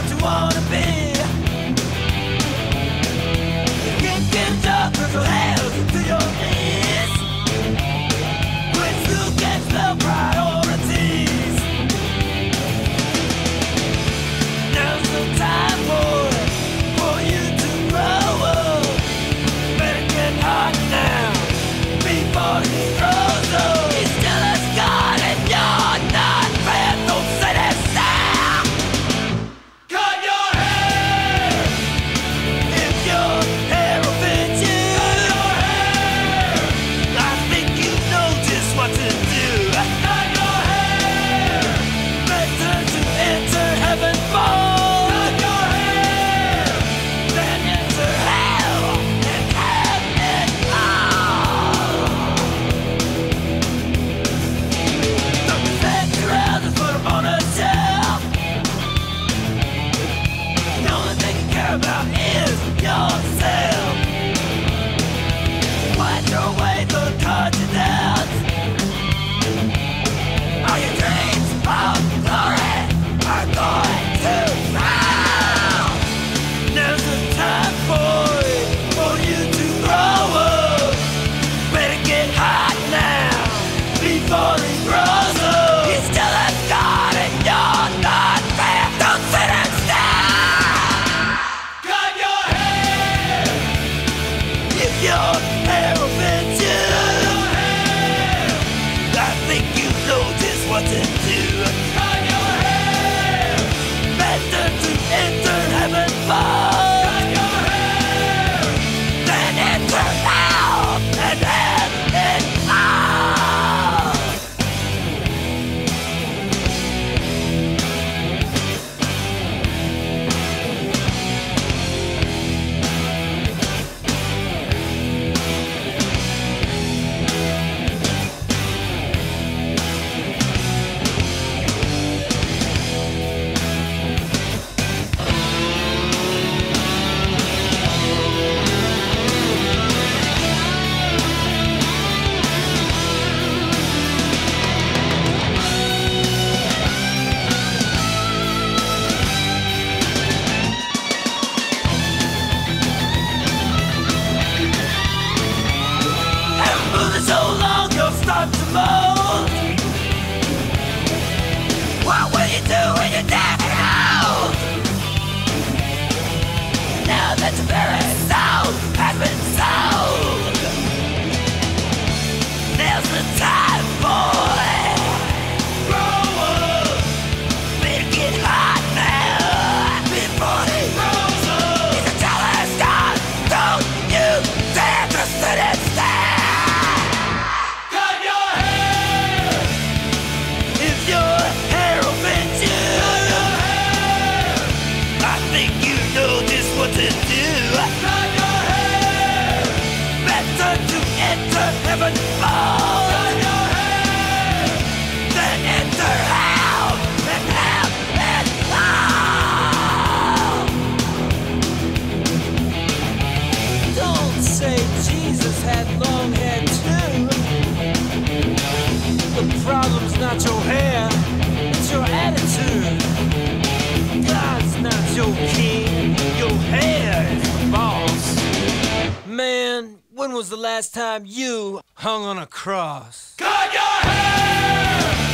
what you wanna be. care about is yourself. Find your way. know just what to do. What will you do when you die? When was the last time you hung on a cross? Cut your hair!